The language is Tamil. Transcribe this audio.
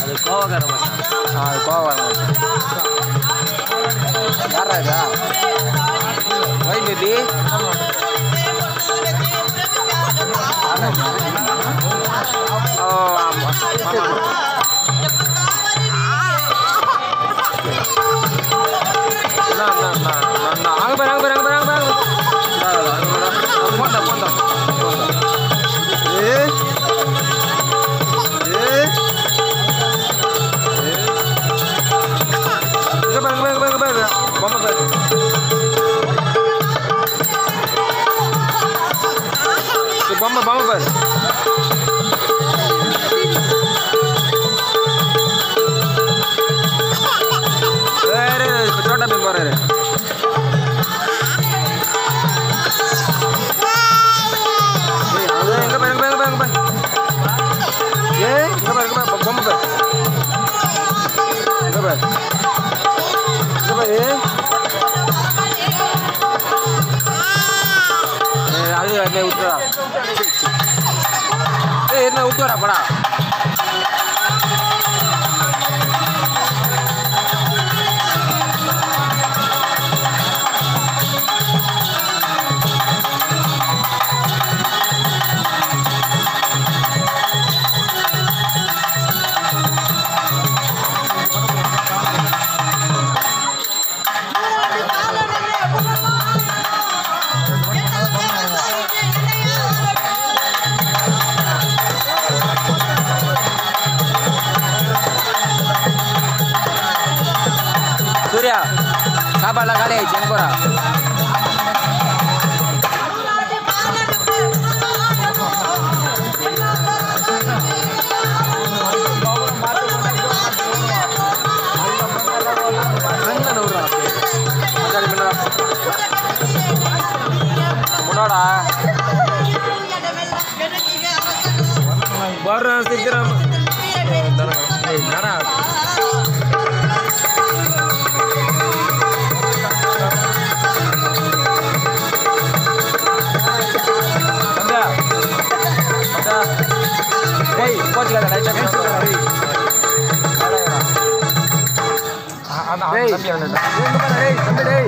அது கோவக்கார மச்சான் ஆ அது கோவக்கார மச்சான் யாரா இதா ஒயிட் டி ஓ ஆமாம் no, no, no. Vamos, vamos, pues. Come on, come on. neutra. Sí, sí. Es neutra para. Sabar lah kali, jangan borak. வர சீக்கிரம் நடா இருக்குல்ல அந்த லைட்டா அந்த அந்த டேய் தம்பி டேய்